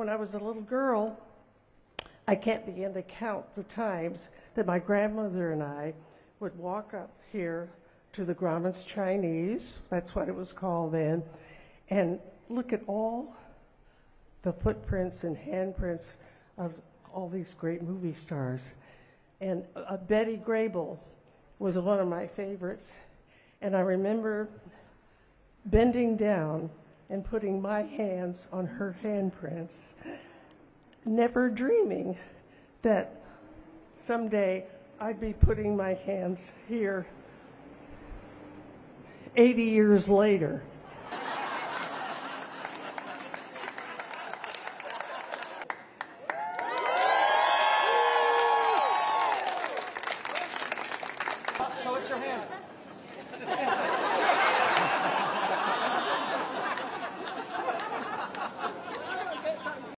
when I was a little girl, I can't begin to count the times that my grandmother and I would walk up here to the Grauman's Chinese, that's what it was called then, and look at all the footprints and handprints of all these great movie stars. And uh, Betty Grable was one of my favorites. And I remember bending down and putting my hands on her handprints, never dreaming that someday I'd be putting my hands here 80 years later. So it's your hands.